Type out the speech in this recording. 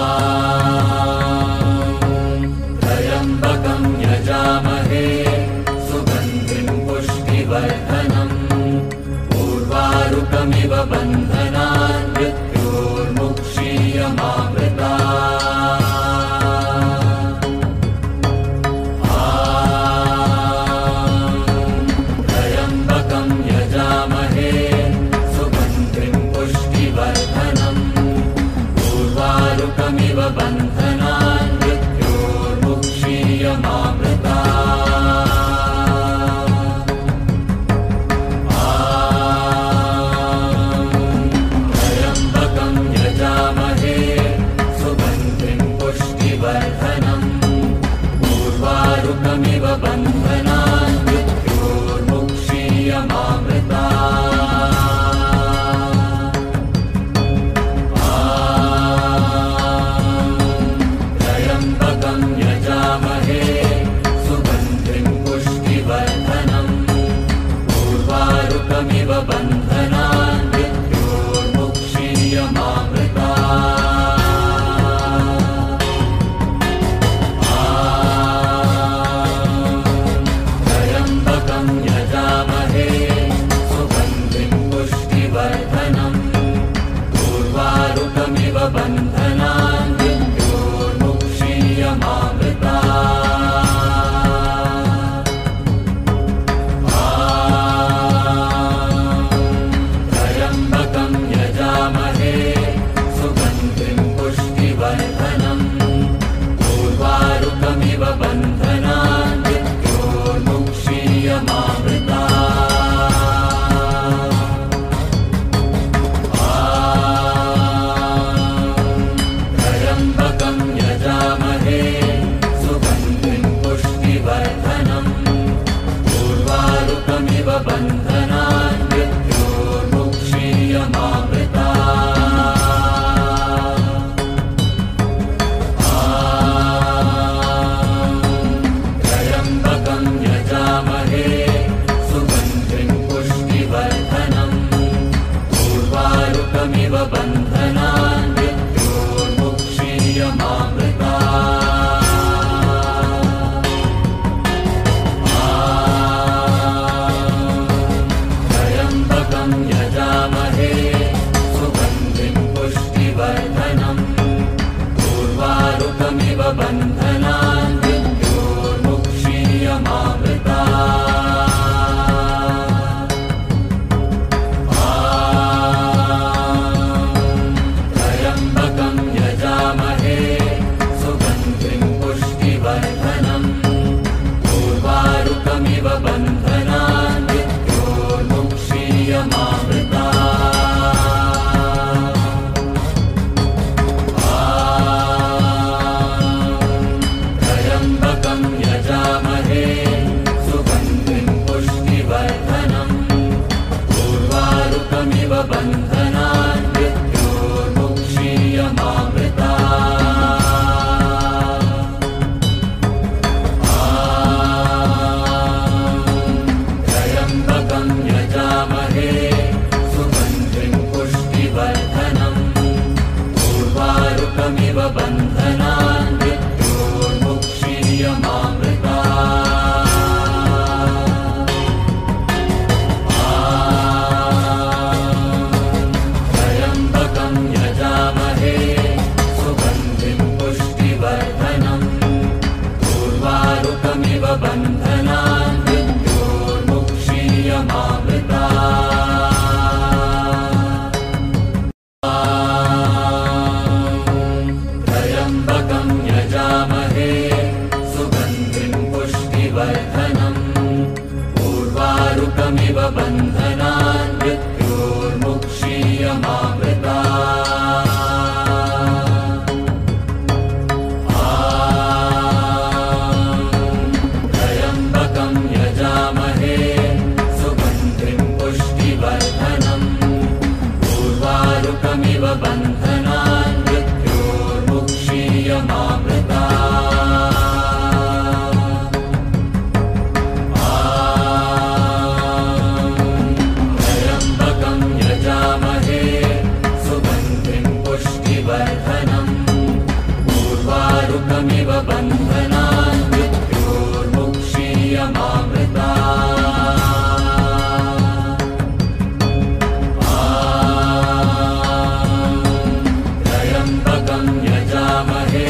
त्र्यम्बकं bandwagon. बन्धनान् मृत्योर्मुक्षीयमामृता त्र्यम्बकं यजामहे